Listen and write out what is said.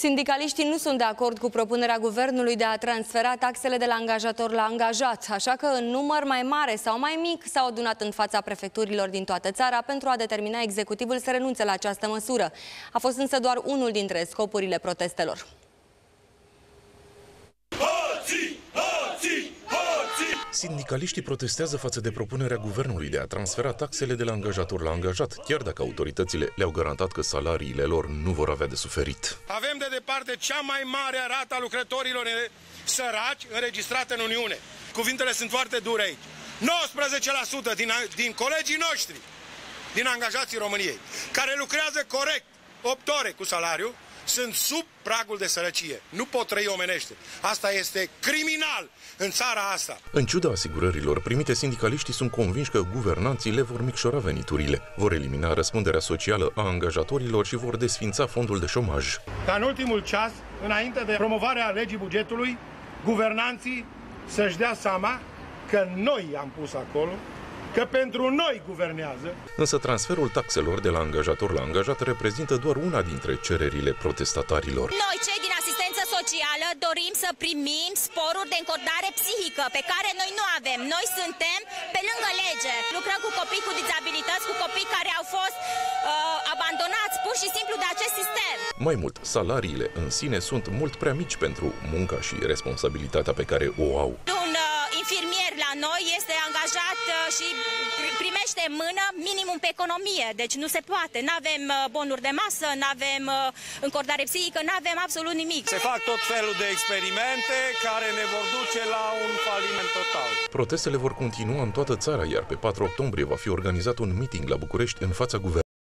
Sindicaliștii nu sunt de acord cu propunerea guvernului de a transfera taxele de la angajator la angajat, așa că în număr mai mare sau mai mic s-au adunat în fața prefecturilor din toată țara pentru a determina executivul să renunțe la această măsură. A fost însă doar unul dintre scopurile protestelor. Sindicaliștii protestează față de propunerea guvernului de a transfera taxele de la angajator la angajat, chiar dacă autoritățile le-au garantat că salariile lor nu vor avea de suferit. Avem de departe cea mai mare rată a lucrătorilor săraci înregistrată în Uniune. Cuvintele sunt foarte dure aici. 19% din, din colegii noștri, din angajații României, care lucrează corect, 8 ore cu salariu, sunt sub pragul de sărăcie. Nu pot trăi omenește. Asta este criminal în țara asta. În ciuda asigurărilor primite, sindicaliștii sunt convinși că guvernanții le vor micșora veniturile, vor elimina răspunderea socială a angajatorilor și vor desfința fondul de șomaj. Ca în ultimul ceas, înainte de promovarea legii bugetului, guvernanții să-și dea seama că noi am pus acolo că pentru noi guvernează. Însă transferul taxelor de la angajator la angajat reprezintă doar una dintre cererile protestatarilor. Noi, cei din asistență socială, dorim să primim sporuri de încordare psihică, pe care noi nu avem. Noi suntem pe lângă lege. Lucrăm cu copii cu dizabilități, cu copii care au fost uh, abandonați pur și simplu de acest sistem. Mai mult, salariile în sine sunt mult prea mici pentru munca și responsabilitatea pe care o au. Un uh, infirmier la noi este angajat uh, și primește în mână minimum pe economie, deci nu se poate. Nu avem uh, bonuri de masă, nu avem uh, încordare psihică, nu avem absolut nimic. Se fac tot felul de experimente care ne vor duce la un faliment total. Protestele vor continua în toată țara, iar pe 4 octombrie va fi organizat un meeting la București în fața guvernului.